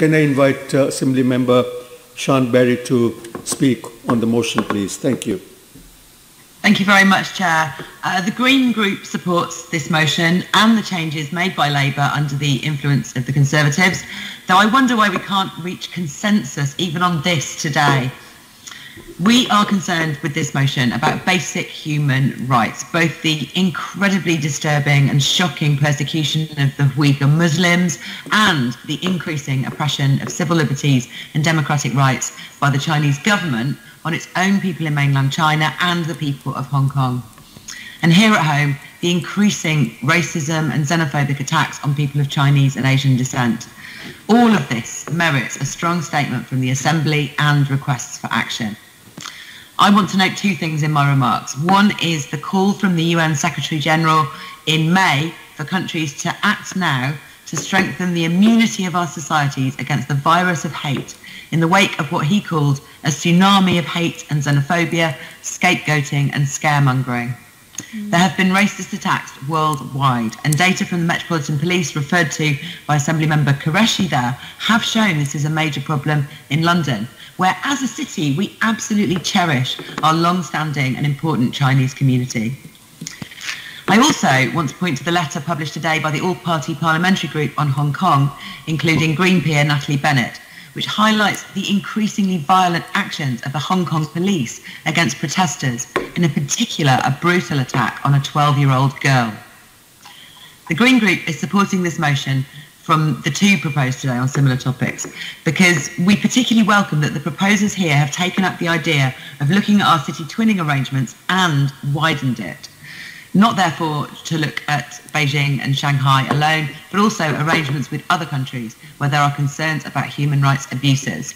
Can I invite uh, Assembly Member Sian Berry to speak on the motion, please? Thank you. Thank you very much, Chair. Uh, the Green Group supports this motion and the changes made by Labour under the influence of the Conservatives, though I wonder why we can't reach consensus even on this today. We are concerned with this motion about basic human rights, both the incredibly disturbing and shocking persecution of the Uyghur Muslims and the increasing oppression of civil liberties and democratic rights by the Chinese government on its own people in mainland China and the people of Hong Kong. And here at home, the increasing racism and xenophobic attacks on people of Chinese and Asian descent. All of this merits a strong statement from the Assembly and requests for action. I want to note two things in my remarks. One is the call from the UN Secretary General in May for countries to act now to strengthen the immunity of our societies against the virus of hate in the wake of what he called a tsunami of hate and xenophobia, scapegoating and scaremongering. There have been racist attacks worldwide, and data from the Metropolitan Police referred to by Assemblymember Qureshi there have shown this is a major problem in London, where as a city we absolutely cherish our long-standing and important Chinese community. I also want to point to the letter published today by the All-Party Parliamentary Group on Hong Kong, including Green peer Natalie Bennett, which highlights the increasingly violent actions of the Hong Kong police against protesters, in particular a brutal attack on a 12-year-old girl. The Green Group is supporting this motion from the two proposed today on similar topics because we particularly welcome that the proposers here have taken up the idea of looking at our city twinning arrangements and widened it not therefore to look at Beijing and Shanghai alone, but also arrangements with other countries where there are concerns about human rights abuses.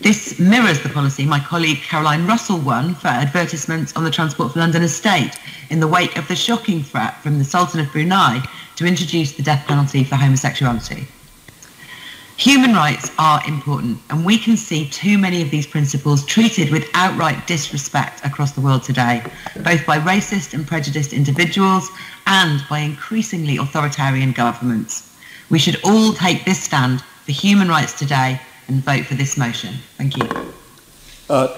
This mirrors the policy my colleague Caroline Russell won for advertisements on the Transport for London estate in the wake of the shocking threat from the Sultan of Brunei to introduce the death penalty for homosexuality. Human rights are important, and we can see too many of these principles treated with outright disrespect across the world today, both by racist and prejudiced individuals and by increasingly authoritarian governments. We should all take this stand for human rights today and vote for this motion. Thank you. Uh